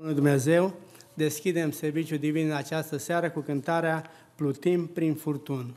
Bună Dumnezeu! Deschidem serviciul divin în această seară cu cântarea Plutim prin furtun.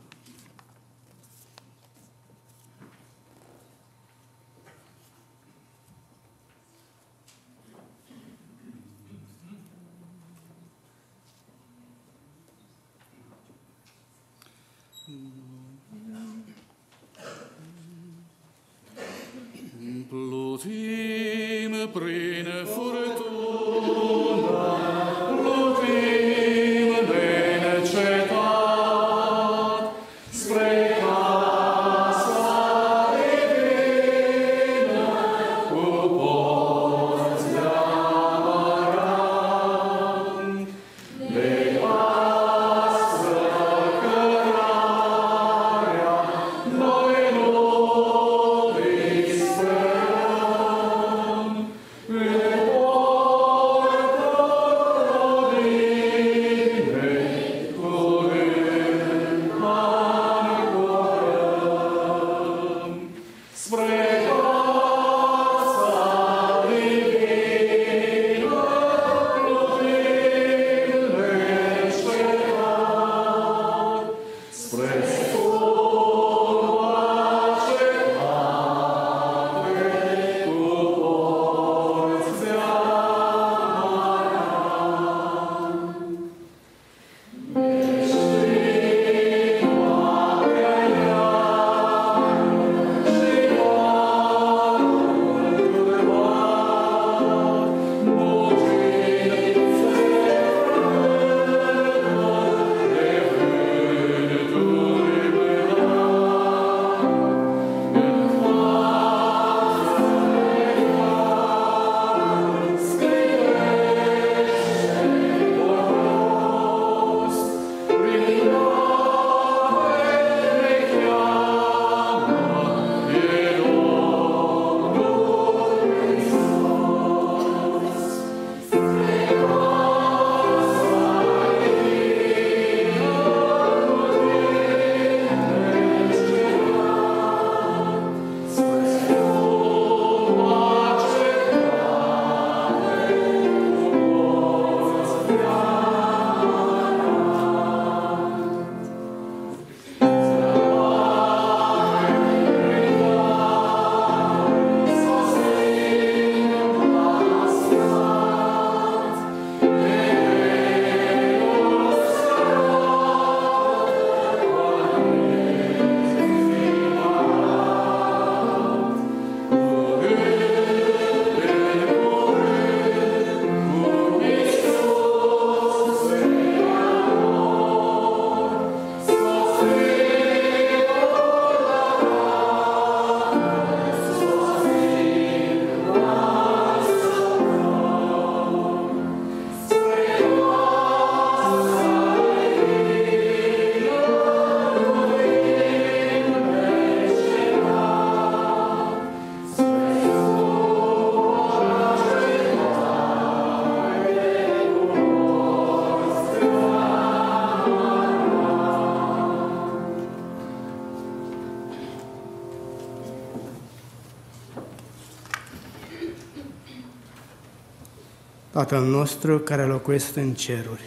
Tatăl nostru care locuiește în ceruri.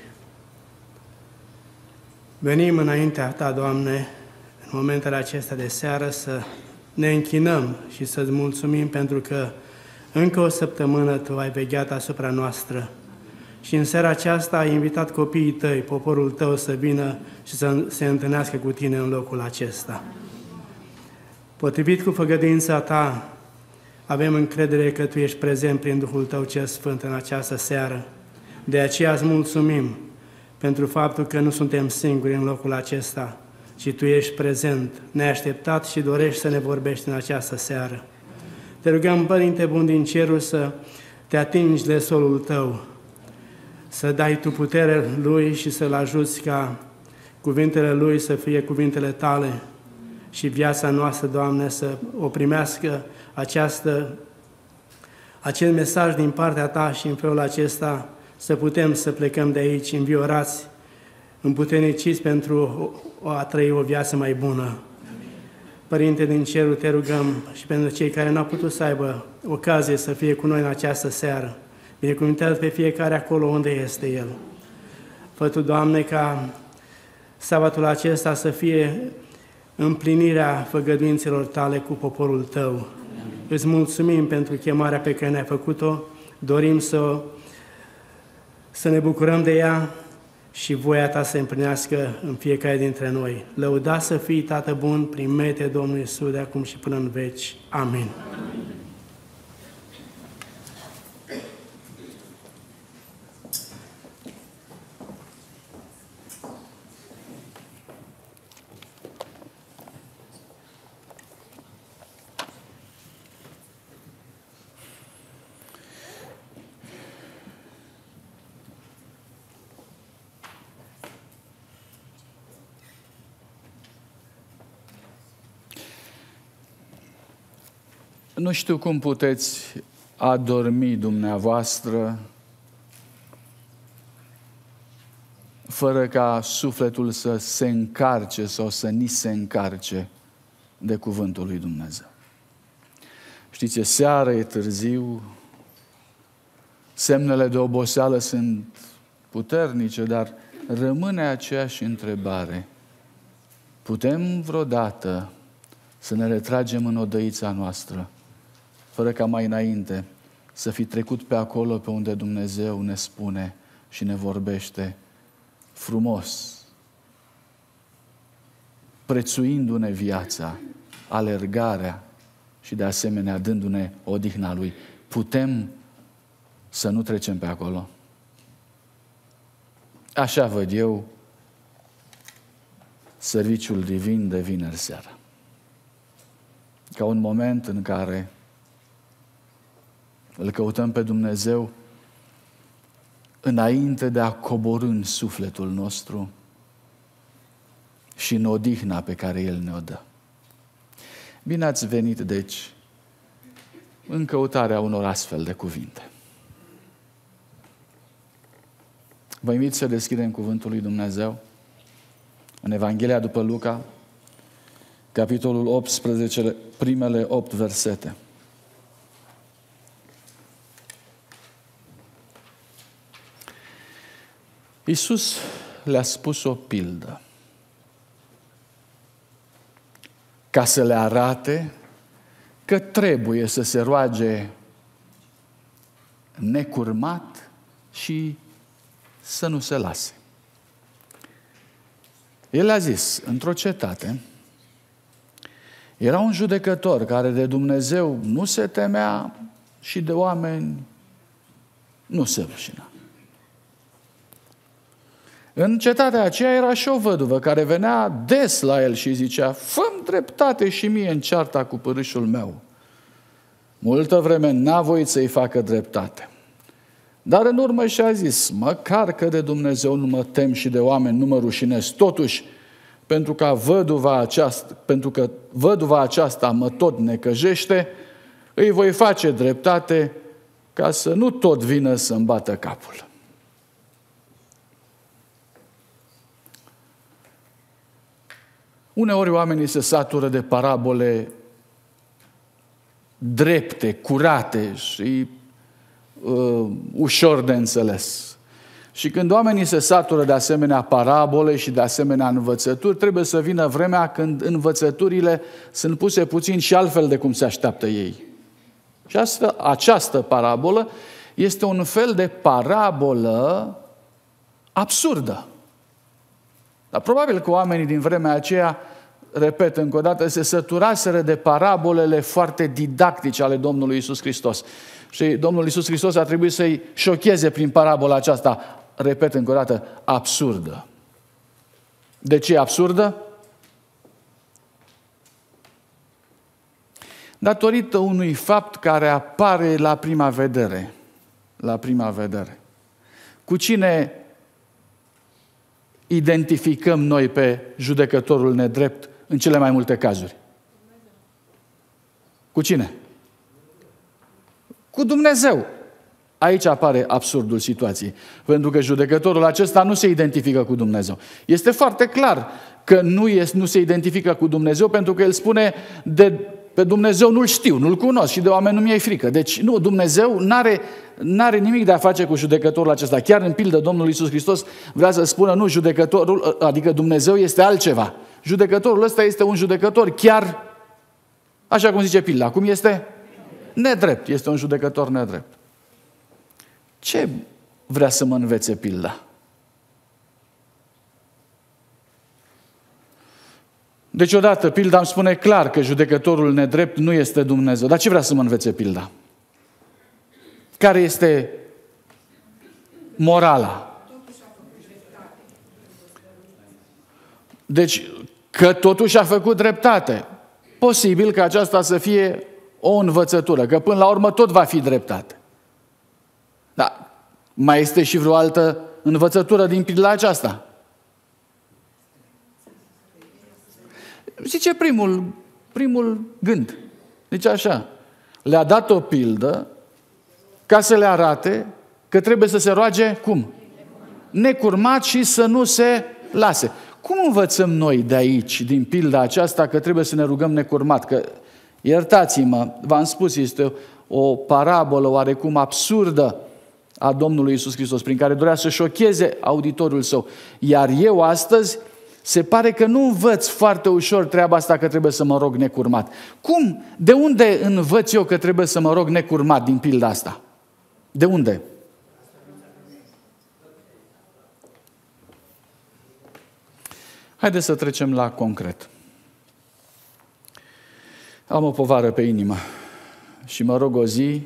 Venim înaintea Ta, Doamne, în momentele acestea de seară să ne închinăm și să-ți mulțumim pentru că încă o săptămână Tu ai vegheat asupra noastră și în seara aceasta ai invitat copiii Tăi, poporul Tău să vină și să se întâlnească cu Tine în locul acesta. Potrivit cu făgăduința Ta, avem încredere că Tu ești prezent prin Duhul Tău cel Sfânt în această seară. De aceea îți mulțumim pentru faptul că nu suntem singuri în locul acesta, ci Tu ești prezent, neașteptat și dorești să ne vorbești în această seară. Te rugăm, Părinte Bun din Cerul, să te atingi de solul Tău, să dai Tu putere Lui și să-L ajuți ca cuvintele Lui să fie cuvintele Tale și viața noastră, Doamne, să o primească această, acel mesaj din partea Ta și în felul acesta să putem să plecăm de aici înviorați, împuterniciți pentru a trăi o viață mai bună. Părinte din Cerul, te rugăm și pentru cei care n-au putut să aibă ocazie să fie cu noi în această seară, Binecuvântează pe fiecare acolo unde este El. Fă Tu, Doamne, ca sabatul acesta să fie împlinirea făgăduințelor Tale cu poporul Tău. Îți mulțumim pentru chemarea pe care ne-ai făcut-o, dorim să, să ne bucurăm de ea și voia Ta să împlinească în fiecare dintre noi. Lăuda să fii, Tată bun, primete Domnul Iisus de acum și până în veci. Amin. Amin. Nu știu cum puteți adormi dumneavoastră fără ca sufletul să se încarce sau să ni se încarce de cuvântul lui Dumnezeu. Știți, e seară, e târziu, semnele de oboseală sunt puternice, dar rămâne aceeași întrebare. Putem vreodată să ne retragem în odăița noastră fără ca mai înainte să fi trecut pe acolo pe unde Dumnezeu ne spune și ne vorbește frumos, prețuindu-ne viața, alergarea și de asemenea dându-ne odihna Lui. Putem să nu trecem pe acolo? Așa văd eu serviciul divin de vineri seara. Ca un moment în care îl căutăm pe Dumnezeu înainte de a coborâ în sufletul nostru și în odihna pe care El ne-o dă. Bine ați venit, deci, în căutarea unor astfel de cuvinte. Vă invit să deschidem Cuvântul lui Dumnezeu în Evanghelia după Luca, capitolul 18, primele 8 versete. Iisus le-a spus o pildă ca să le arate că trebuie să se roage necurmat și să nu se lase. El a zis, într-o cetate, era un judecător care de Dumnezeu nu se temea și de oameni nu se rușina. În cetatea aceea era și o văduvă care venea des la el și zicea, fă dreptate și mie în cearta cu părâșul meu. Multă vreme n-a voit să-i facă dreptate. Dar în urmă și-a zis, măcar că de Dumnezeu nu mă tem și de oameni nu mă rușinez. Totuși, pentru, că văduva aceasta, pentru că văduva aceasta mă tot necăjește, îi voi face dreptate ca să nu tot vină să-mi bată capul. Uneori oamenii se satură de parabole drepte, curate și uh, ușor de înțeles. Și când oamenii se satură de asemenea parabole și de asemenea învățături, trebuie să vină vremea când învățăturile sunt puse puțin și altfel de cum se așteaptă ei. Și asta, această parabolă este un fel de parabolă absurdă. Dar probabil că oamenii din vremea aceea, repet încă o dată, se săturaseră de parabolele foarte didactice ale Domnului Isus Hristos. Și Domnul Isus Hristos a trebuit să-i șocheze prin parabola aceasta, repet încă o dată, absurdă. De ce absurdă? Datorită unui fapt care apare la prima vedere. La prima vedere. Cu cine identificăm noi pe judecătorul nedrept în cele mai multe cazuri? Cu cine? Cu Dumnezeu. Aici apare absurdul situației. Pentru că judecătorul acesta nu se identifică cu Dumnezeu. Este foarte clar că nu, este, nu se identifică cu Dumnezeu pentru că el spune de Pe Dumnezeu nu-L știu, nu-L cunosc și de oameni nu mi-e frică. Deci, nu, Dumnezeu n-are, n-are nimic de a face cu judecătorul acesta. Chiar în pildă Domnul Iisus Hristos vrea să spună, nu, judecătorul, adică Dumnezeu este altceva. Judecătorul ăsta este un judecător chiar, așa cum zice pilda, cum este? Nedrept, este un judecător nedrept. Ce vrea să mă învețe pilda? Deci odată, pilda îmi spune clar că judecătorul nedrept nu este Dumnezeu. Dar ce vrea să mă învețe pilda? Care este morala? Deci, că totuși a făcut dreptate. Posibil că aceasta să fie o învățătură, că până la urmă tot va fi dreptate. Dar mai este și vreo altă învățătură din pilda aceasta? Zice primul, primul gând. Deci așa, le-a dat o pildă ca să le arate că trebuie să se roage cum? Necurmat și să nu se lase. Cum învățăm noi de aici, din pilda aceasta, că trebuie să ne rugăm necurmat? Că, iertați-mă, v-am spus, este o parabolă oarecum absurdă a Domnului Isus Hristos, prin care dorea să șocheze auditorul său. Iar eu astăzi se pare că nu învăț foarte ușor treaba asta că trebuie să mă rog necurmat. Cum? De unde învăț eu că trebuie să mă rog necurmat din pilda asta? De unde? Haideți să trecem la concret. Am o povară pe inimă și mă rog o zi,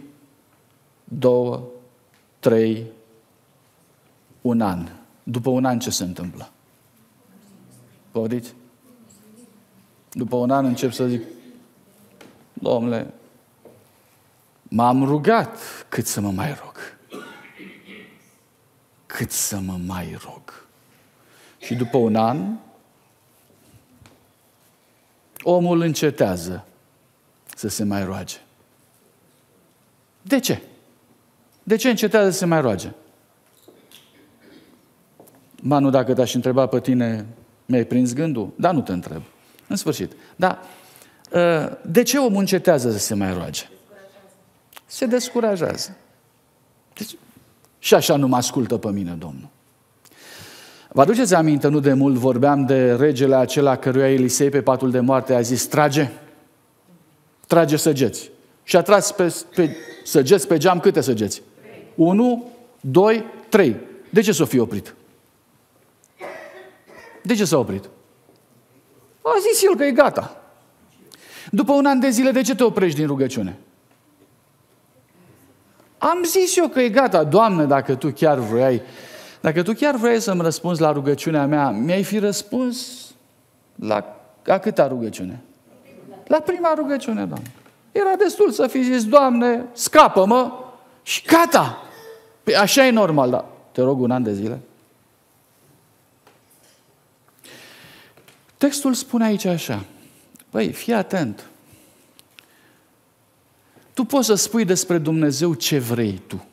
două, trei, un an. După un an ce se întâmplă? Poftiți? După un an încep să zic, Domnule, m-am rugat cât să mă mai rog. Cât să mă mai rog. Și după un an, omul încetează să se mai roage. De ce? De ce încetează să se mai roage? Manu, dacă te-aș întreba pe tine mi-ai prins gândul? Da, nu te întreb. În sfârșit. Da. Ă, de ce omul încetează să se mai roage? Se descurajează. Deci, și așa nu mă ascultă pe mine, Domnul. Vă aduceți aminte, nu de mult vorbeam de regele acela căruia Elisei pe patul de moarte a zis, trage, trage săgeți. Și a tras pe, pe săgeți pe geam câte săgeți? Unu, doi, trei. De ce s-o fi oprit? De ce s-a oprit? A zis el că e gata. După un an de zile, de ce te oprești din rugăciune? Am zis eu că e gata, Doamne, dacă Tu chiar vrei, dacă Tu chiar vrei să-mi răspunzi la rugăciunea mea, mi-ai fi răspuns la a câta rugăciune? La prima rugăciune, Doamne. Era destul să fi zis, Doamne, scapă-mă și gata. Păi așa e normal, dar te rog un an de zile. Textul spune aici așa, băi, fii atent. Tu poți să spui despre Dumnezeu ce vrei tu.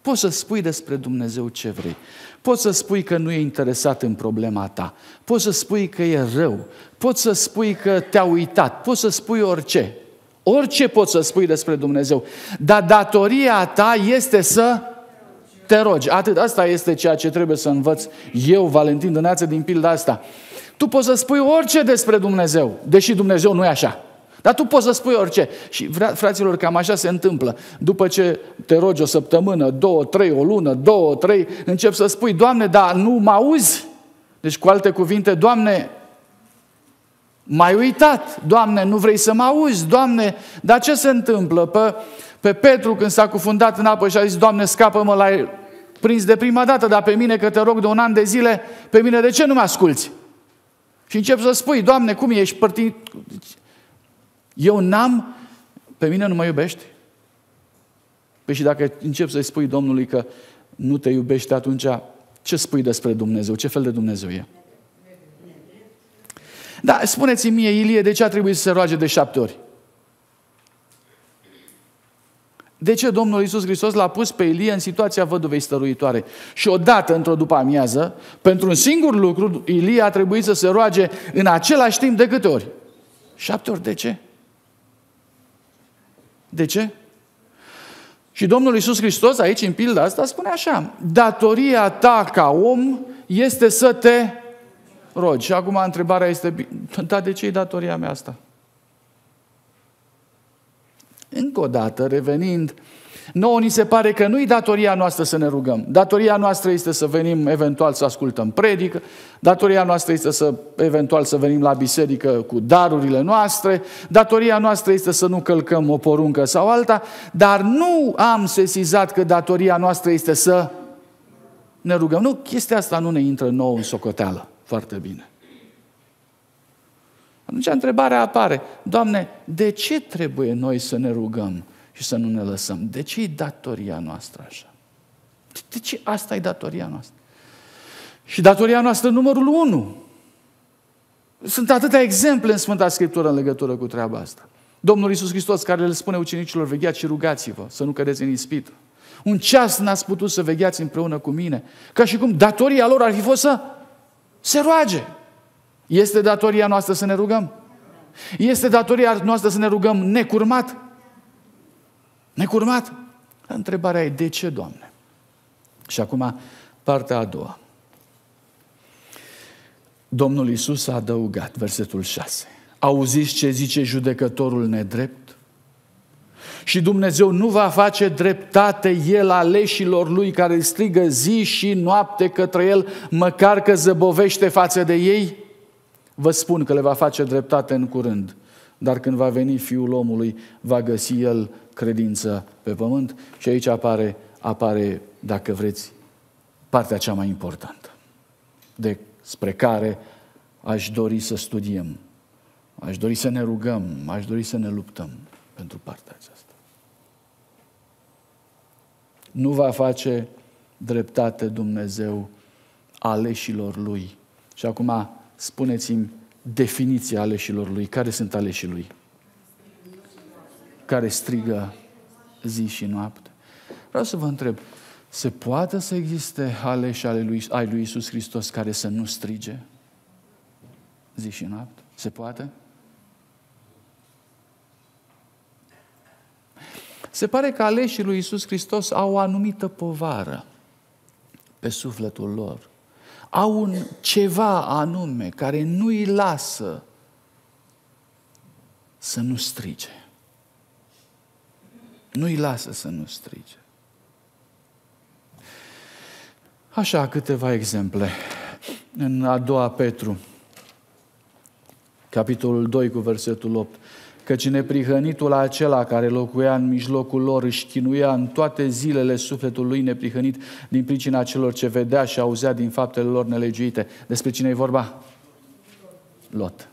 Poți să spui despre Dumnezeu ce vrei. Poți să spui că nu e interesat în problema ta. Poți să spui că e rău. Poți să spui că te-a uitat. Poți să spui orice. Orice poți să spui despre Dumnezeu. Dar datoria ta este să te rogi. Atât. Asta este ceea ce trebuie să învăț eu, Valentin Dăneață, din pilda asta. Tu poți să spui orice despre Dumnezeu, deși Dumnezeu nu e așa. Dar tu poți să spui orice. Și fraților, cam așa se întâmplă. După ce te rogi o săptămână, două, trei, o lună, două, trei, încep să spui, Doamne, dar nu mă auzi? Deci, cu alte cuvinte, Doamne, m-ai uitat, Doamne, nu vrei să mă auzi, Doamne, dar ce se întâmplă? Pe, pe Petru, când s-a cufundat în apă și a zis, Doamne, scapă-mă, l-ai prins de prima dată, dar pe mine, că te rog de un an de zile, pe mine de ce nu mă asculți? Și încep să spui, Doamne, cum ești părtit? Eu n-am, pe mine nu mă iubești? Păi și dacă încep să-i spui Domnului că nu te iubește, atunci ce spui despre Dumnezeu? Ce fel de Dumnezeu e? Da, spuneți-mi mie, Ilie, de ce a trebuit să se roage de șapte ori? De ce Domnul Iisus Hristos l-a pus pe Ilie în situația văduvei stăruitoare? Și odată, într-o după amiază, pentru un singur lucru, Ilie a trebuit să se roage în același timp de câte ori? Șapte ori. De ce? De ce? Și Domnul Iisus Hristos, aici în pilda asta, spune așa, datoria ta ca om este să te rogi. Și acum întrebarea este, dar de ce e datoria mea asta? Încă o dată, revenind Nouă ni se pare că nu-i datoria noastră să ne rugăm. Datoria noastră este să venim eventual să ascultăm predică, datoria noastră este să eventual să venim la biserică cu darurile noastre, datoria noastră este să nu călcăm o poruncă sau alta, dar nu am sesizat că datoria noastră este să ne rugăm. Nu, chestia asta nu ne intră nou în socoteală. Foarte bine. Atunci întrebarea apare, Doamne, de ce trebuie noi să ne rugăm? și să nu ne lăsăm. De ce e datoria noastră așa? De ce asta e datoria noastră? Și datoria noastră numărul unu. Sunt atâtea exemple în Sfânta Scriptură în legătură cu treaba asta. Domnul Iisus Hristos care le spune ucenicilor, vegheați și rugați-vă, să nu cădeți în ispită. Un ceas n-ați putut să vegheați împreună cu mine. Ca și cum datoria lor ar fi fost să se roage. Este datoria noastră să ne rugăm? Este datoria noastră să ne rugăm necurmat? Necurmat? Întrebarea e, de ce, Doamne? Și acum, partea a doua. Domnul Iisus a adăugat, versetul 6. Auziți ce zice judecătorul nedrept? Și Dumnezeu nu va face dreptate El aleșilor Lui care strigă zi și noapte către El, măcar că zăbovește față de ei? Vă spun că le va face dreptate în curând, dar când va veni Fiul omului, va găsi El credință pe pământ și aici apare, apare, dacă vreți, partea cea mai importantă, despre care aș dori să studiem, aș dori să ne rugăm, aș dori să ne luptăm pentru partea aceasta. Nu va face dreptate Dumnezeu aleșilor Lui. Și acum spuneți-mi definiția aleșilor Lui. Care sunt aleșii Lui? care strigă zi și noapte. Vreau să vă întreb, se poate să existe aleși ale lui, ai lui Iisus Hristos care să nu strige zi și noapte? Se poate? Se pare că aleșii lui Iisus Hristos au o anumită povară pe sufletul lor. Au un ceva anume care nu îi lasă să nu strige. Nu-i lasă să nu strige. Așa, câteva exemple. În a doua Petru, capitolul 2 cu versetul 8, căci neprihănitul acela care locuia în mijlocul lor își chinuia în toate zilele sufletul lui neprihănit din pricina celor ce vedea și auzea din faptele lor nelegiuite. Despre cine e vorba? Lot.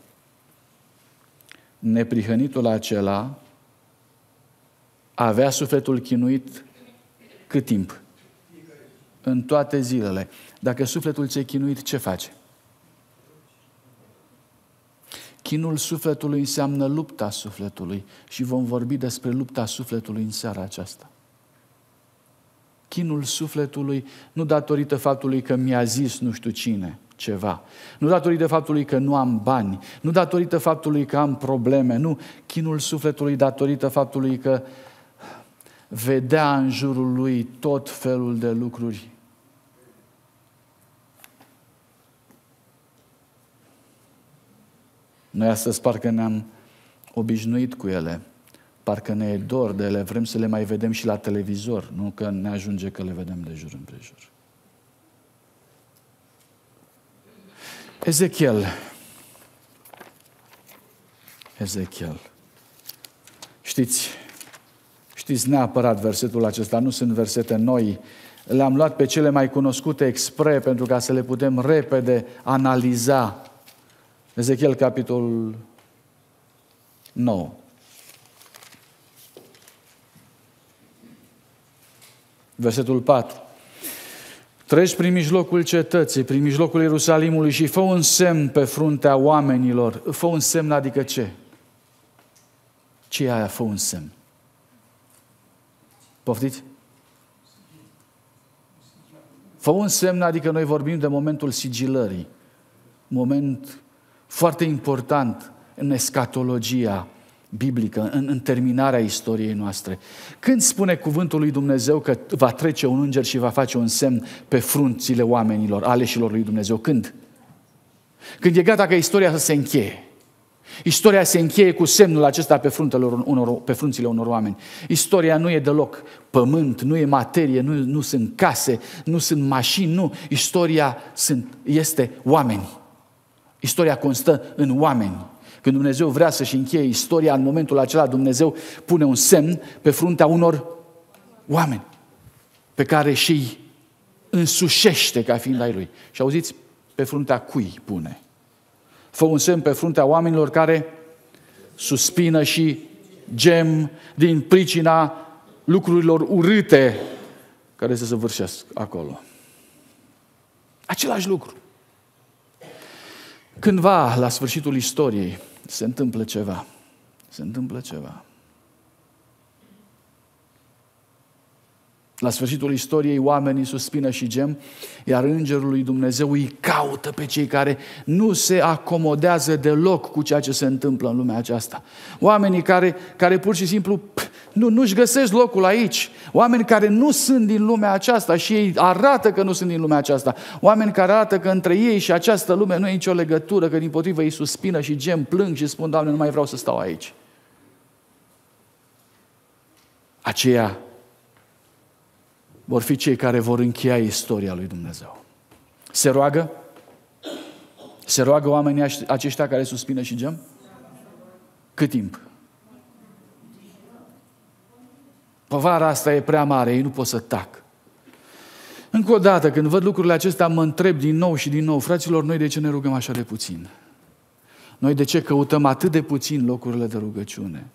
Neprihănitul acela avea sufletul chinuit cât timp? În toate zilele. Dacă sufletul ți-e chinuit, ce face? Chinul sufletului înseamnă lupta sufletului și vom vorbi despre lupta sufletului în seara aceasta. Chinul sufletului nu datorită faptului că mi-a zis nu știu cine ceva, nu datorită faptului că nu am bani, nu datorită faptului că am probleme, nu. Chinul sufletului datorită faptului că vedea în jurul lui tot felul de lucruri. Noi astăzi parcă ne-am obișnuit cu ele, parcă ne e dor de ele, vrem să le mai vedem și la televizor, nu că ne ajunge că le vedem de jur împrejur. Ezechiel. Ezechiel. Știți, Știți neapărat versetul acesta, nu sunt versete noi. Le-am luat pe cele mai cunoscute expre pentru ca să le putem repede analiza. Ezechiel, capitolul 9. Versetul 4. Treci prin mijlocul cetății, prin mijlocul Ierusalimului și fă un semn pe fruntea oamenilor. Fă un semn adică ce? Ce e aia fă un semn? Poftiți? Fă un semn, adică noi vorbim de momentul sigilării. Moment foarte important în escatologia biblică, în, în terminarea istoriei noastre. Când spune cuvântul lui Dumnezeu că va trece un înger și va face un semn pe frunțile oamenilor, aleșilor lui Dumnezeu? Când? Când e gata ca istoria să se încheie. Istoria se încheie cu semnul acesta pe, fruntele unor, pe frunțile unor oameni. Istoria nu e deloc pământ, nu e materie, nu, nu sunt case, nu sunt mașini, nu. Istoria sunt, este oameni. Istoria constă în oameni. Când Dumnezeu vrea să-și încheie istoria, în momentul acela Dumnezeu pune un semn pe fruntea unor oameni pe care și însușește ca fiind ai lui. Și auziți, pe fruntea cui pune? Fă un semn pe fruntea oamenilor care suspină și gem din pricina lucrurilor urâte care se săvârșesc acolo. Același lucru. Cândva, la sfârșitul istoriei, se întâmplă ceva. Se întâmplă ceva. La sfârșitul istoriei, oamenii suspină și gem, iar Îngerul lui Dumnezeu îi caută pe cei care nu se acomodează deloc cu ceea ce se întâmplă în lumea aceasta. Oamenii care, care pur și simplu nu, nu-și găsesc locul aici. Oameni care nu sunt din lumea aceasta și ei arată că nu sunt din lumea aceasta. Oameni care arată că între ei și această lume nu e nicio legătură, că din potrivă ei suspină și gem, plâng și spun, Doamne, nu mai vreau să stau aici. Aceia vor fi cei care vor încheia istoria lui Dumnezeu. Se roagă? Se roagă oamenii aceștia care suspină și gem? Cât timp? Povara asta e prea mare, ei nu pot să tac. Încă o dată, când văd lucrurile acestea, mă întreb din nou și din nou, fraților, noi de ce ne rugăm așa de puțin? Noi de ce căutăm atât de puțin locurile de rugăciune?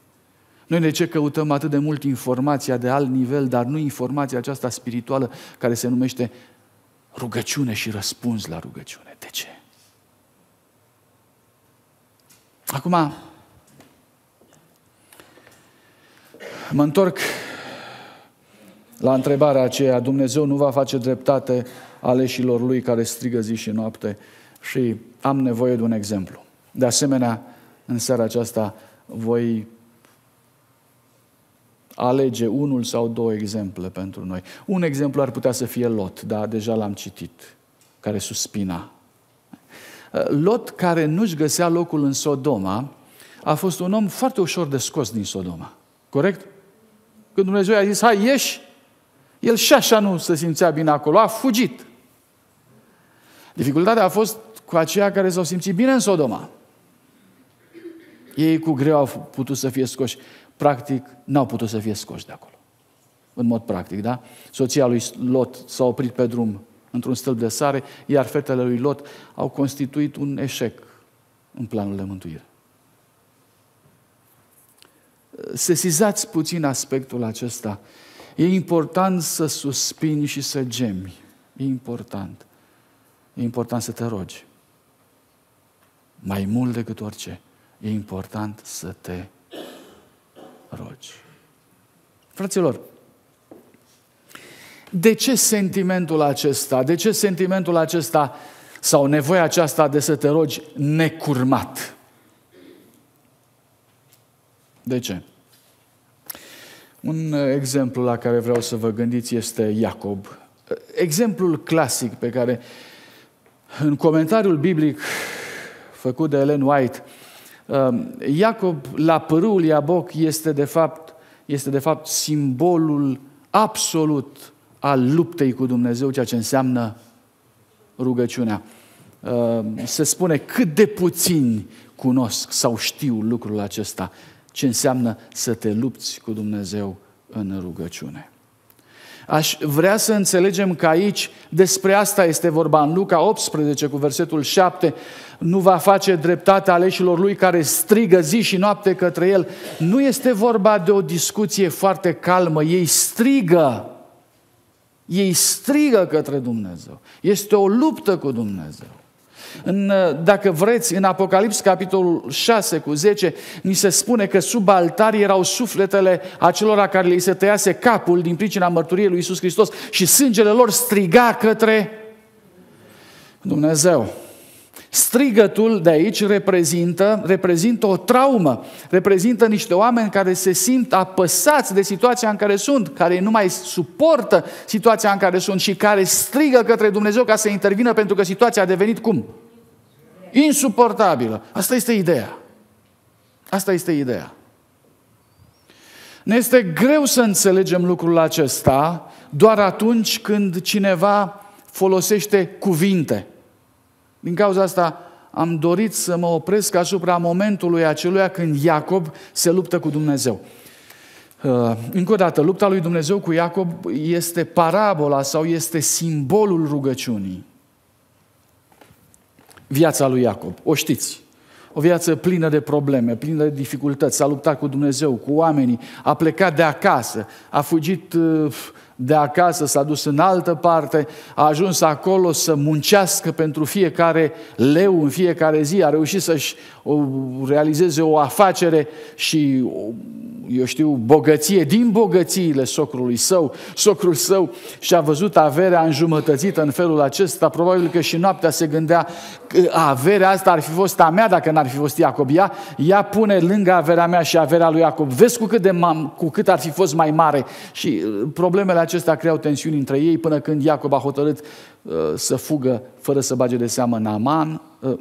Noi de ce căutăm atât de mult informația de alt nivel, dar nu informația aceasta spirituală care se numește rugăciune și răspuns la rugăciune? De ce? Acum, mă întorc la întrebarea aceea, Dumnezeu nu va face dreptate aleșilor lui care strigă zi și noapte și am nevoie de un exemplu. De asemenea, în seara aceasta voi alege unul sau două exemple pentru noi. Un exemplu ar putea să fie Lot, dar deja l-am citit, care suspina. Lot, care nu-și găsea locul în Sodoma, a fost un om foarte ușor de scos din Sodoma. Corect? Când Dumnezeu i-a zis, hai, ieși, el și așa nu se simțea bine acolo, a fugit. Dificultatea a fost cu aceia care s-au simțit bine în Sodoma. Ei cu greu au putut să fie scoși. Practic, n-au putut să fie scoși de acolo. În mod practic, da? Soția lui Lot s-a oprit pe drum într-un stâlp de sare, iar fetele lui Lot au constituit un eșec în planul de mântuire. Sesizați puțin aspectul acesta. E important să suspini și să gemi. E important. E important să te rogi. Mai mult decât orice, e important să te rogi. Fraților, de ce sentimentul acesta, de ce sentimentul acesta sau nevoia aceasta de să te rogi necurmat? De ce? Un exemplu la care vreau să vă gândiți este Iacob. Exemplul clasic pe care în comentariul biblic făcut de Ellen White, um, Iacob la părâul Iaboc este de fapt, este de fapt simbolul absolut al luptei cu Dumnezeu, ceea ce înseamnă rugăciunea. Um, se spune cât de puțini cunosc sau știu lucrul acesta ce înseamnă să te lupți cu Dumnezeu în rugăciune. Aș vrea să înțelegem că aici despre asta este vorba. În Luca 18 cu versetul 7 nu va face dreptate aleșilor lui care strigă zi și noapte către el. Nu este vorba de o discuție foarte calmă. Ei strigă. Ei strigă către Dumnezeu. Este o luptă cu Dumnezeu. În, dacă vreți, în Apocalips, capitolul 6 cu 10, ni se spune că sub altar erau sufletele acelora care li se tăiase capul din pricina mărturiei lui Isus Hristos și sângele lor striga către Dumnezeu. Strigătul de aici reprezintă, reprezintă o traumă, reprezintă niște oameni care se simt apăsați de situația în care sunt, care nu mai suportă situația în care sunt și care strigă către Dumnezeu ca să intervină pentru că situația a devenit cum? Insuportabilă. Asta este ideea. Asta este ideea. Ne este greu să înțelegem lucrul acesta doar atunci când cineva folosește cuvinte. Din cauza asta am dorit să mă opresc asupra momentului aceluia când Iacob se luptă cu Dumnezeu. Uh, încă o dată, lupta lui Dumnezeu cu Iacob este parabola sau este simbolul rugăciunii. Viața lui Iacob, o știți. O viață plină de probleme, plină de dificultăți. S-a luptat cu Dumnezeu, cu oamenii, a plecat de acasă, a fugit uh, de acasă, s-a dus în altă parte, a ajuns acolo să muncească pentru fiecare leu în fiecare zi, a reușit să-și realizeze o afacere și, eu știu, bogăție din bogățiile socrului său. Socrul său și-a văzut averea înjumătățită în felul acesta, probabil că și noaptea se gândea că averea asta ar fi fost a mea dacă n-ar fi fost Iacob. Ea, ea pune lângă averea mea și averea lui Iacob. Vezi cu cât, de mam, cu cât ar fi fost mai mare. Și uh, problemele acestea creau tensiuni între ei până când Iacob a hotărât uh, să fugă fără să bage de seamă Naaman, uh,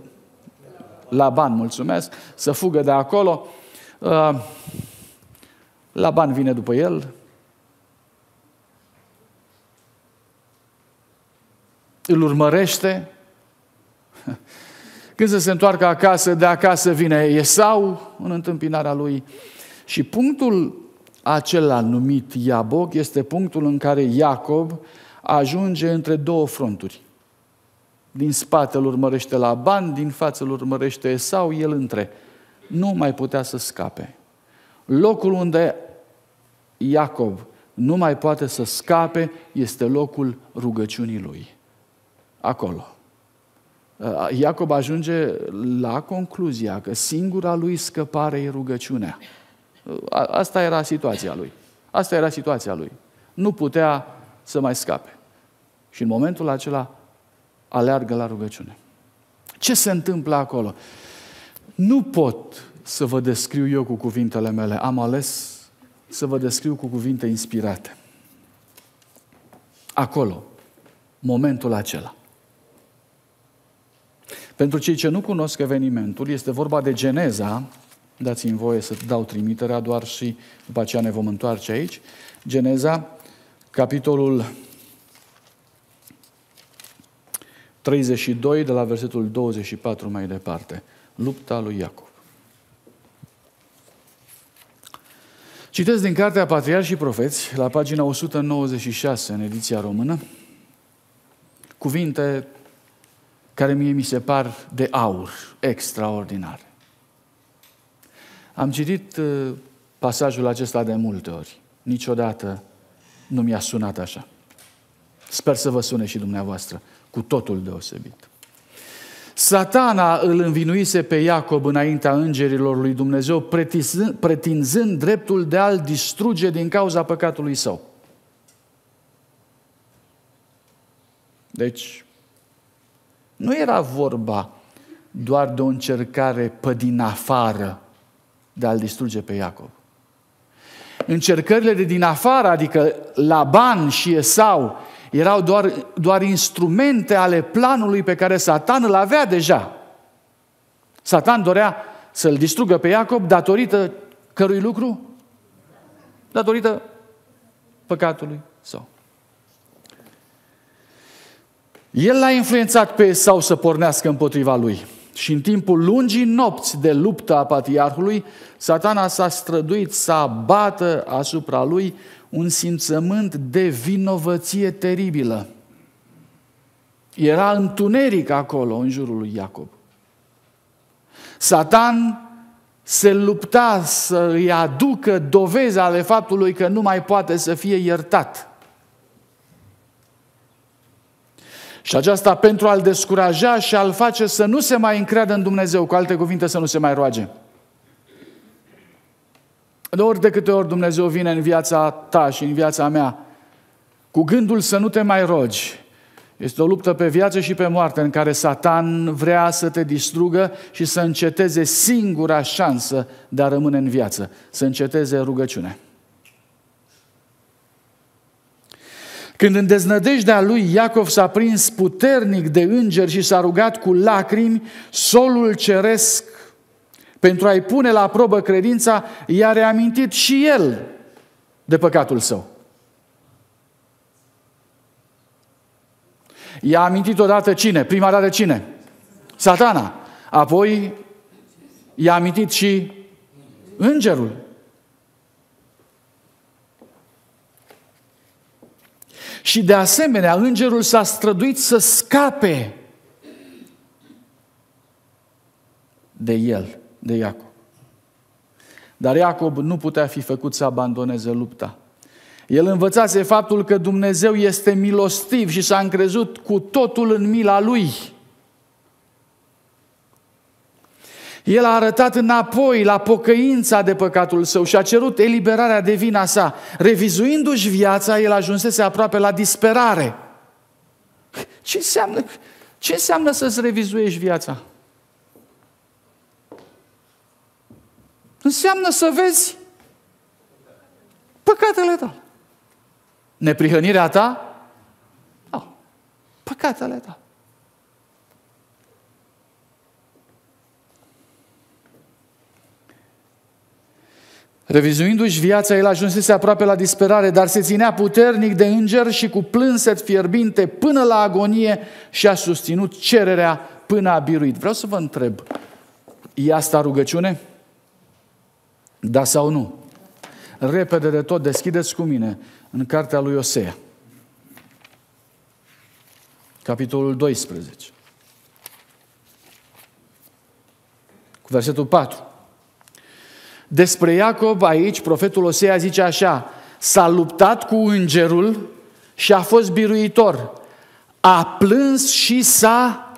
Laban, mulțumesc, să fugă de acolo. Uh, Laban vine după el. Îl urmărește. Când să se întoarcă acasă, de acasă vine Esau în întâmpinarea lui. Și punctul acela numit Iaboc este punctul în care Iacob ajunge între două fronturi. Din spate îl urmărește la ban, din față îl urmărește Esau, el între. Nu mai putea să scape. Locul unde Iacob nu mai poate să scape este locul rugăciunii lui. Acolo. Iacob ajunge la concluzia că singura lui scăpare e rugăciunea. Asta era situația lui. Asta era situația lui. Nu putea să mai scape. Și în momentul acela aleargă la rugăciune. Ce se întâmplă acolo? Nu pot să vă descriu eu cu cuvintele mele. Am ales să vă descriu cu cuvinte inspirate. Acolo, momentul acela. Pentru cei ce nu cunosc evenimentul, este vorba de Geneza, dați-mi voie să dau trimiterea doar și după aceea ne vom întoarce aici. Geneza, capitolul 32, de la versetul 24 mai departe. Lupta lui Iacov. Citesc din Cartea Patriarhi și Profeți, la pagina 196 în ediția română, cuvinte care mie mi se par de aur, extraordinar. Am citit uh, pasajul acesta de multe ori. Niciodată nu mi-a sunat așa. Sper să vă sune și dumneavoastră cu totul deosebit. Satana îl învinuise pe Iacob înaintea îngerilor lui Dumnezeu, pretinzând, pretinzând dreptul de a-l distruge din cauza păcatului său. Deci, nu era vorba doar de o încercare pe din afară de a-l distruge pe Iacob. Încercările de din afară, adică Laban și Esau, erau doar, doar instrumente ale planului pe care Satan îl avea deja. Satan dorea să-l distrugă pe Iacob datorită cărui lucru? Datorită păcatului său. El l-a influențat pe Esau să pornească împotriva lui. Și în timpul lungii nopți de luptă a patriarhului, satana s-a străduit să abată asupra lui un simțământ de vinovăție teribilă. Era întuneric acolo, în jurul lui Iacob. Satan se lupta să îi aducă dovezi ale faptului că nu mai poate să fie iertat. Și aceasta pentru a-l descuraja și a-l face să nu se mai încreadă în Dumnezeu, cu alte cuvinte să nu se mai roage. De ori de câte ori Dumnezeu vine în viața ta și în viața mea, cu gândul să nu te mai rogi, Este o luptă pe viață și pe moarte în care Satan vrea să te distrugă și să înceteze singura șansă de a rămâne în viață, să înceteze rugăciunea. Când în deznădejdea lui Iacov s-a prins puternic de îngeri și s-a rugat cu lacrimi, solul ceresc pentru a-i pune la probă credința, i-a reamintit și el de păcatul său. I-a amintit odată cine? Prima dată cine? Satana. Apoi i-a amintit și îngerul. Și de asemenea, îngerul s-a străduit să scape de el, de Iacob. Dar Iacob nu putea fi făcut să abandoneze lupta. El învățase faptul că Dumnezeu este milostiv și s-a încrezut cu totul în mila lui. El a arătat înapoi la pocăința de păcatul său și a cerut eliberarea de vina sa. Revizuindu-și viața, el ajunsese aproape la disperare. Ce înseamnă, ce înseamnă să-ți revizuiești viața? Înseamnă să vezi păcatele tale. Neprihănirea ta? Nu. Păcatele tale. Revizuindu-și viața, el ajunsese aproape la disperare, dar se ținea puternic de înger și cu plânset fierbinte până la agonie și a susținut cererea până a biruit. Vreau să vă întreb, e asta rugăciune? Da sau nu? Repede de tot, deschideți cu mine în cartea lui Osea. Capitolul 12. Cu versetul 4. Despre Iacob aici, profetul Osea zice așa, s-a luptat cu îngerul și a fost biruitor. A plâns și s-a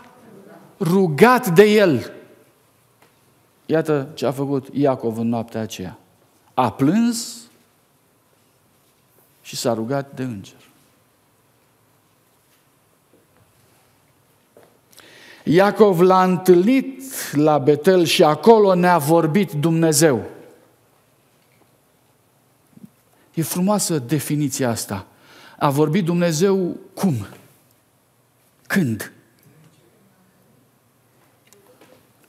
rugat de el. Iată ce a făcut Iacov în noaptea aceea. A plâns și s-a rugat de înger. Iacov l-a întâlnit la Betel și acolo ne-a vorbit Dumnezeu. E frumoasă definiția asta. A vorbit Dumnezeu cum? Când?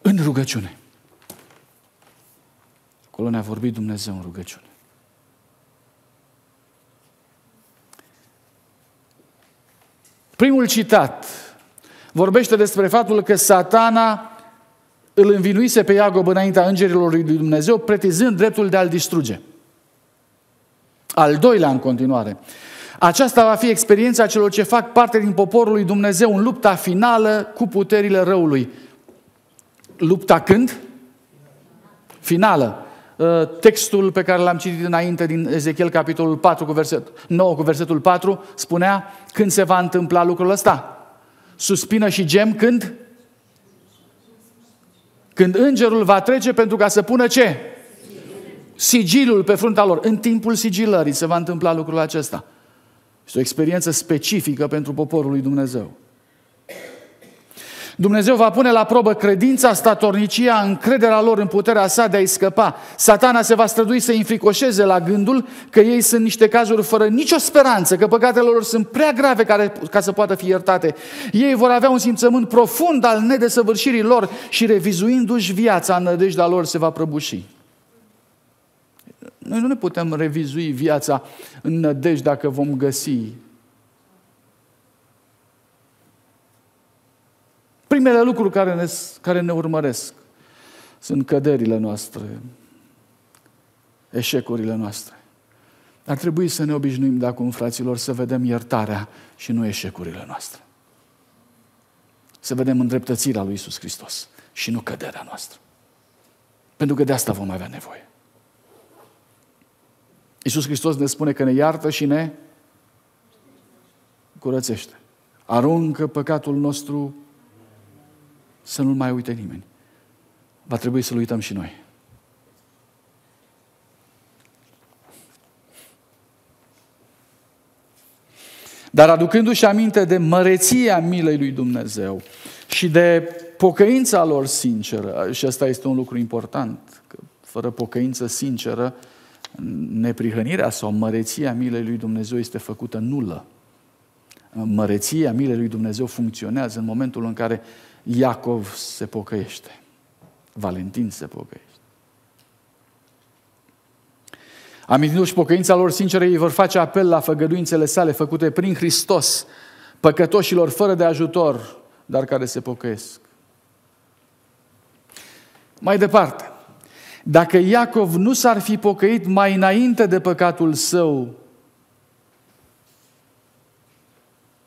În rugăciune. Acolo ne-a vorbit Dumnezeu în rugăciune. Primul citat vorbește despre faptul că satana îl învinuise pe Iacob înaintea îngerilor lui Dumnezeu, pretizând dreptul de a-l distruge. Al doilea în continuare. Aceasta va fi experiența celor ce fac parte din poporul lui Dumnezeu în lupta finală cu puterile răului. Lupta când? Finală. Uh, textul pe care l-am citit înainte din Ezechiel, capitolul 4, cu verset, 9, cu versetul 4, spunea când se va întâmpla lucrul ăsta. Suspină și gem când? Când îngerul va trece pentru ca să pună ce? Sigilul pe fruntea lor. În timpul sigilării se va întâmpla lucrul acesta. Este o experiență specifică pentru poporul lui Dumnezeu. Dumnezeu va pune la probă credința, statornicia, încrederea lor în puterea sa de a-i scăpa. Satana se va strădui să înfricoșeze la gândul că ei sunt niște cazuri fără nicio speranță, că păcatele lor sunt prea grave care, ca să poată fi iertate. Ei vor avea un simțământ profund al nedesăvârșirii lor și revizuindu-și viața în nădejdea lor se va prăbuși. Noi nu ne putem revizui viața în nădejde dacă vom găsi. Primele lucruri care ne, care ne urmăresc sunt căderile noastre, eșecurile noastre. Ar trebui să ne obișnuim de acum, fraților, să vedem iertarea și nu eșecurile noastre. Să vedem îndreptățirea lui Isus Hristos și nu căderea noastră. Pentru că de asta vom avea nevoie. Iisus Hristos ne spune că ne iartă și ne curățește. Aruncă păcatul nostru să nu-l mai uite nimeni. Va trebui să-l uităm și noi. Dar aducându-și aminte de măreția milei lui Dumnezeu și de pocăința lor sinceră, și asta este un lucru important, că fără pocăință sinceră, neprihănirea sau măreția milei lui Dumnezeu este făcută nulă. Măreția milei lui Dumnezeu funcționează în momentul în care Iacov se pocăiește. Valentin se pocăiește. Amintindu-și pocăința lor sinceră, ei vor face apel la făgăduințele sale făcute prin Hristos, păcătoșilor fără de ajutor, dar care se pocăiesc. Mai departe, dacă Iacov nu s-ar fi pocăit mai înainte de păcatul său,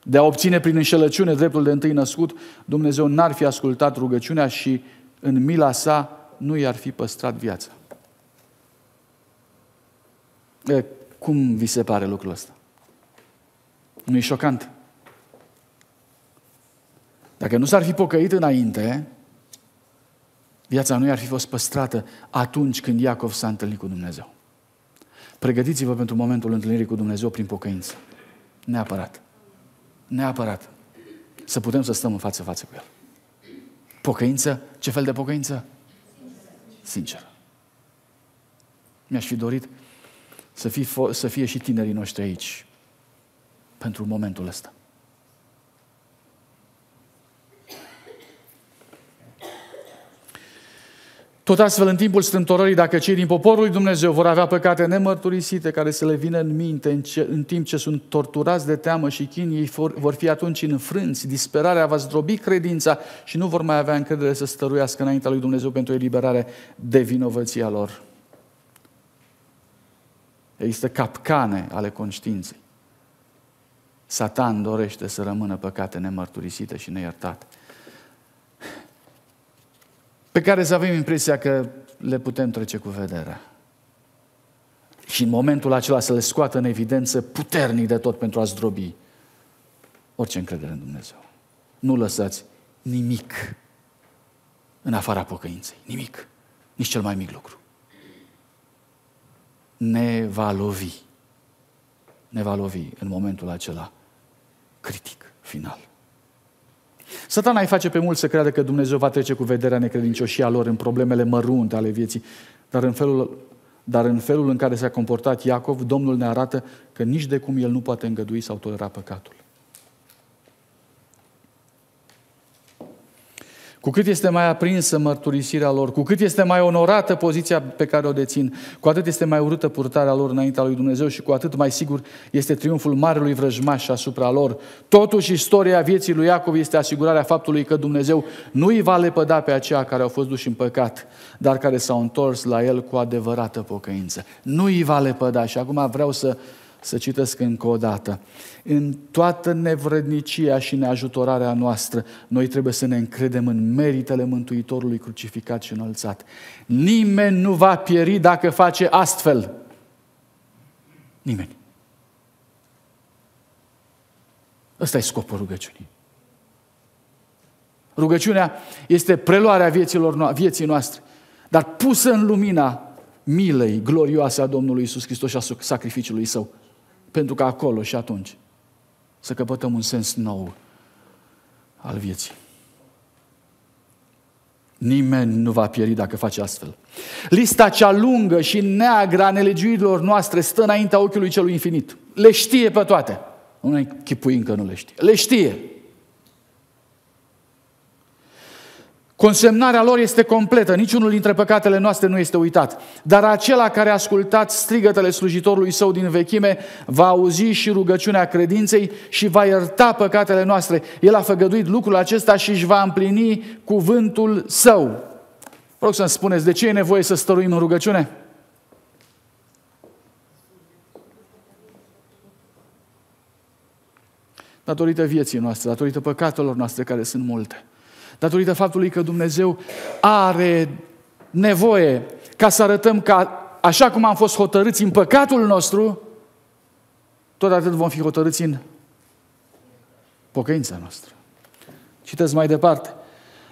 de a obține prin înșelăciune dreptul de întâi născut, Dumnezeu n-ar fi ascultat rugăciunea și în mila sa nu i-ar fi păstrat viața. E, cum vi se pare lucrul ăsta? Nu e șocant? Dacă nu s-ar fi pocăit înainte, viața nu i-ar fi fost păstrată atunci când Iacov s-a întâlnit cu Dumnezeu. Pregătiți-vă pentru momentul întâlnirii cu Dumnezeu prin pocăință. Neapărat. Neapărat. Să putem să stăm în față față cu El. Pocăință? Ce fel de pocăință? Sinceră. Mi-aș fi dorit să fie, să fie și tinerii noștri aici pentru momentul ăsta. Tot astfel, în timpul strâmtorării, dacă cei din poporul lui Dumnezeu vor avea păcate nemărturisite care să le vină în minte în, ce, în timp ce sunt torturați de teamă și chin, ei for, vor fi atunci înfrânți, disperarea va zdrobi credința și nu vor mai avea încredere să stăruiască înaintea lui Dumnezeu pentru eliberare de vinovăția lor. Există capcane ale conștiinței. Satan dorește să rămână păcate nemărturisite și neiertate pe care să avem impresia că le putem trece cu vederea. Și în momentul acela să le scoată în evidență puternic de tot pentru a zdrobi orice încredere în Dumnezeu. Nu lăsați nimic în afara pocăinței. Nimic. Nici cel mai mic lucru. Ne va lovi. Ne va lovi în momentul acela critic, final. Satana îi face pe mulți să creadă că Dumnezeu va trece cu vederea necredincioșia lor în problemele mărunte ale vieții, dar în felul, dar în felul în care s-a comportat Iacov, Domnul ne arată că nici de cum el nu poate îngădui sau tolera păcatul. Cu cât este mai aprinsă mărturisirea lor, cu cât este mai onorată poziția pe care o dețin, cu atât este mai urâtă purtarea lor înaintea lui Dumnezeu și cu atât mai sigur este triumful marelui vrăjmaș asupra lor. Totuși, istoria vieții lui Iacov este asigurarea faptului că Dumnezeu nu îi va lepăda pe aceia care au fost duși în păcat, dar care s-au întors la el cu adevărată pocăință. Nu îi va lepăda. Și acum vreau să să citesc încă o dată. În toată nevrednicia și neajutorarea noastră, noi trebuie să ne încredem în meritele Mântuitorului crucificat și înălțat. Nimeni nu va pieri dacă face astfel. Nimeni. Ăsta e scopul rugăciunii. Rugăciunea este preluarea vieților, vieții noastre, dar pusă în lumina milei glorioase a Domnului Isus Hristos și a sacrificiului Său pentru că acolo și atunci să căpătăm un sens nou al vieții. Nimeni nu va pieri dacă face astfel. Lista cea lungă și neagră a nelegiuirilor noastre stă înaintea ochiului celui infinit. Le știe pe toate. Nu chipui încă nu le știe. Le știe. Consemnarea lor este completă, niciunul dintre păcatele noastre nu este uitat. Dar acela care a ascultat strigătele slujitorului său din vechime va auzi și rugăciunea credinței și va ierta păcatele noastre. El a făgăduit lucrul acesta și își va împlini cuvântul său. Vă rog să-mi spuneți, de ce e nevoie să stăruim în rugăciune? Datorită vieții noastre, datorită păcatelor noastre care sunt multe datorită faptului că Dumnezeu are nevoie ca să arătăm că așa cum am fost hotărâți în păcatul nostru, tot atât vom fi hotărâți în pocăința noastră. Citesc mai departe.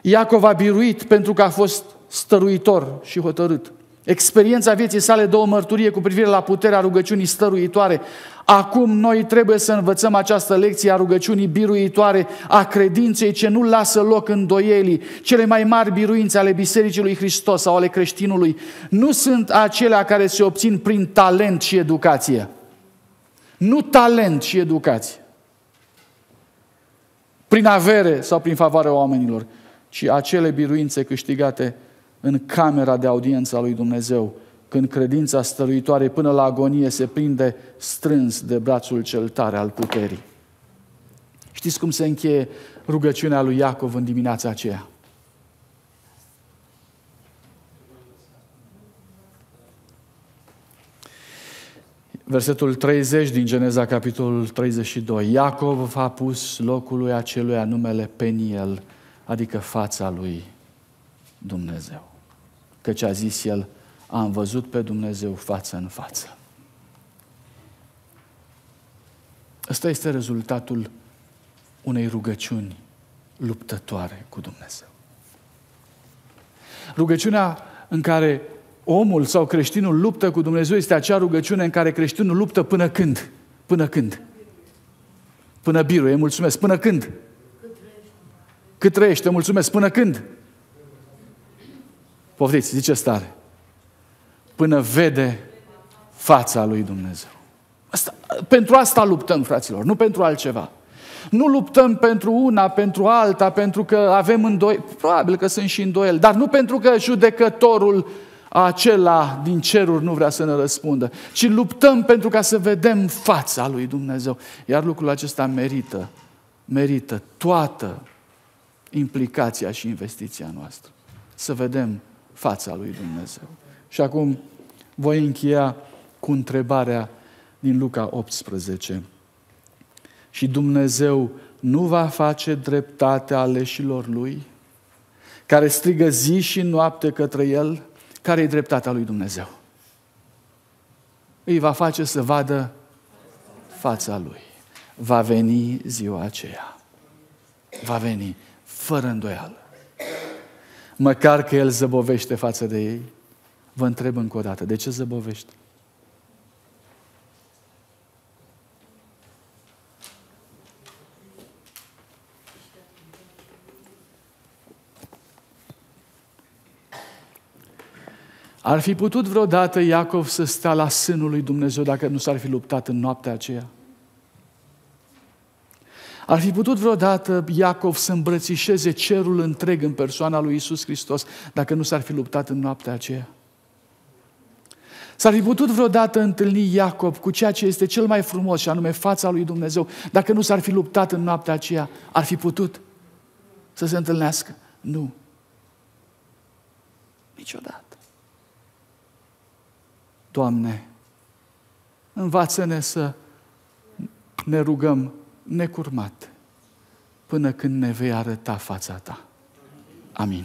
Iacov a biruit pentru că a fost stăruitor și hotărât. Experiența vieții sale dă o mărturie cu privire la puterea rugăciunii stăruitoare. Acum noi trebuie să învățăm această lecție a rugăciunii biruitoare, a credinței ce nu lasă loc îndoielii. Cele mai mari biruințe ale Bisericii lui Hristos sau ale creștinului nu sunt acelea care se obțin prin talent și educație. Nu talent și educație. Prin avere sau prin favoarea oamenilor, ci acele biruințe câștigate în camera de audiență a lui Dumnezeu, când credința stăruitoare până la agonie se prinde strâns de brațul cel tare al puterii. Știți cum se încheie rugăciunea lui Iacov în dimineața aceea? Versetul 30 din Geneza, capitolul 32. Iacov a pus locului acelui numele Peniel, adică fața lui Dumnezeu. Căci a zis el, am văzut pe Dumnezeu față în față. Ăsta este rezultatul unei rugăciuni luptătoare cu Dumnezeu. Rugăciunea în care omul sau creștinul luptă cu Dumnezeu este acea rugăciune în care creștinul luptă până când? Până când? Până biruie, mulțumesc. Până când? Cât trăiește, mulțumesc. Până când? Poftiți, zice stare. Până vede fața lui Dumnezeu. Asta, pentru asta luptăm, fraților, nu pentru altceva. Nu luptăm pentru una, pentru alta, pentru că avem îndoi, probabil că sunt și îndoieli, dar nu pentru că judecătorul acela din ceruri nu vrea să ne răspundă, ci luptăm pentru ca să vedem fața lui Dumnezeu. Iar lucrul acesta merită, merită toată implicația și investiția noastră. Să vedem fața lui Dumnezeu. Și acum voi încheia cu întrebarea din Luca 18. Și Dumnezeu nu va face dreptate aleșilor lui, care strigă zi și noapte către el, care e dreptatea lui Dumnezeu? Îi va face să vadă fața lui. Va veni ziua aceea. Va veni, fără îndoială măcar că El zăbovește față de ei, vă întreb încă o dată, de ce zăbovește? Ar fi putut vreodată Iacov să stea la sânul lui Dumnezeu dacă nu s-ar fi luptat în noaptea aceea? Ar fi putut vreodată Iacov să îmbrățișeze cerul întreg în persoana lui Isus Hristos dacă nu s-ar fi luptat în noaptea aceea? S-ar fi putut vreodată întâlni Iacob cu ceea ce este cel mai frumos și anume fața lui Dumnezeu dacă nu s-ar fi luptat în noaptea aceea? Ar fi putut să se întâlnească? Nu. Niciodată. Doamne, învață-ne să ne rugăm necurmat până când ne vei arăta fața ta. Amin.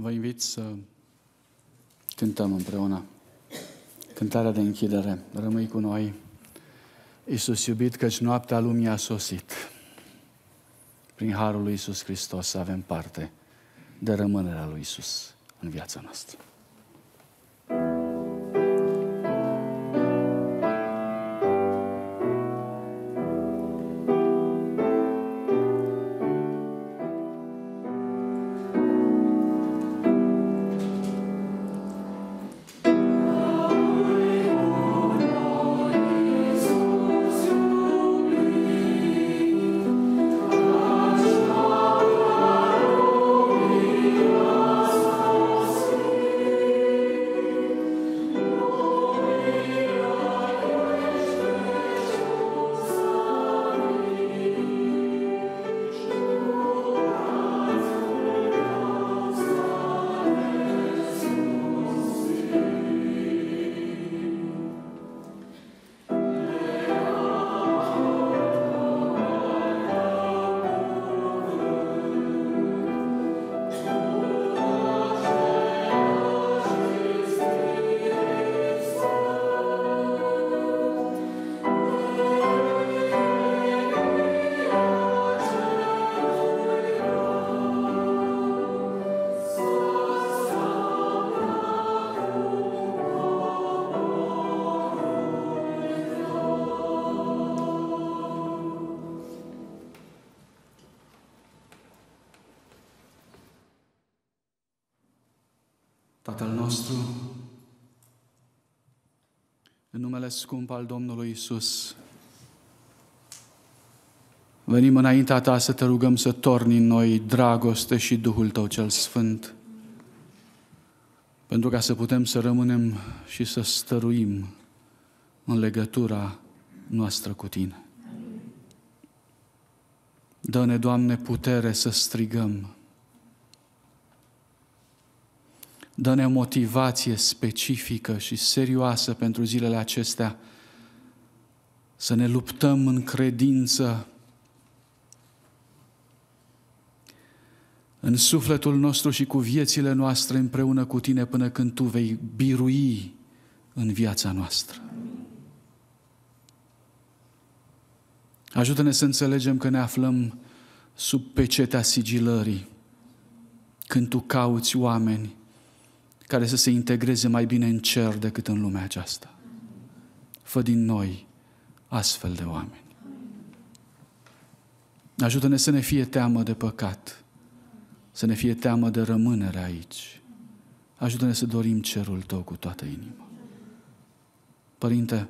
Vă invit să cântăm împreună cântarea de închidere. Rămâi cu noi, Iisus iubit, căci noaptea lumii a sosit. Prin Harul lui Iisus Hristos să avem parte de rămânerea lui Iisus în viața noastră. Tatăl nostru, în numele scump al Domnului Isus, venim înaintea Ta să te rugăm să torni în noi dragoste și Duhul Tău cel Sfânt, pentru ca să putem să rămânem și să stăruim în legătura noastră cu Tine. Dă-ne, Doamne, putere să strigăm Dă-ne o motivație specifică și serioasă pentru zilele acestea, să ne luptăm în credință, în sufletul nostru și cu viețile noastre împreună cu Tine până când Tu vei birui în viața noastră. Ajută-ne să înțelegem că ne aflăm sub pecetea sigilării, când Tu cauți oameni care să se integreze mai bine în cer decât în lumea aceasta. Fă din noi astfel de oameni. Ajută-ne să ne fie teamă de păcat, să ne fie teamă de rămânere aici. Ajută-ne să dorim cerul Tău cu toată inima. Părinte,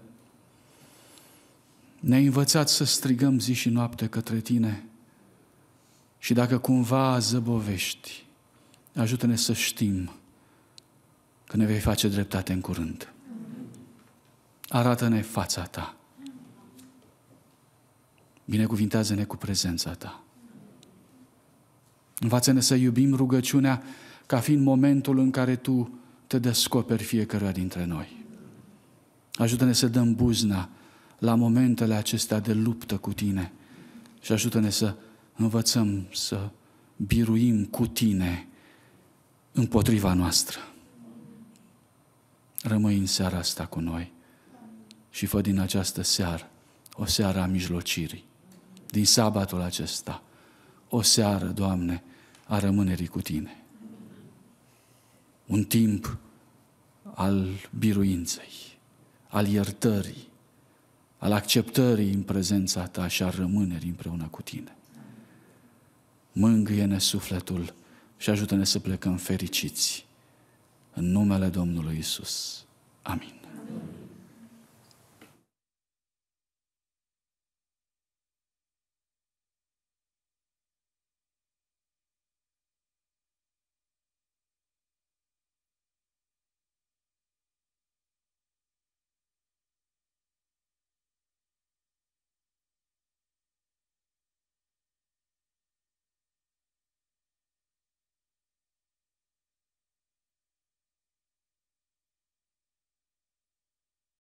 ne-ai învățat să strigăm zi și noapte către Tine și dacă cumva zăbovești, ajută-ne să știm că ne vei face dreptate în curând. Arată-ne fața ta. Binecuvintează-ne cu prezența ta. Învață-ne să iubim rugăciunea ca fiind momentul în care tu te descoperi fiecăruia dintre noi. Ajută-ne să dăm buzna la momentele acestea de luptă cu tine și ajută-ne să învățăm să biruim cu tine împotriva noastră. Rămâi în seara asta cu noi și fă din această seară o seară a mijlocirii, din sabatul acesta, o seară, Doamne, a rămânerii cu Tine. Un timp al biruinței, al iertării, al acceptării în prezența Ta și a rămânerii împreună cu Tine. Mângâie-ne sufletul și ajută-ne să plecăm fericiți în numele Domnului Isus. Amin. Amin.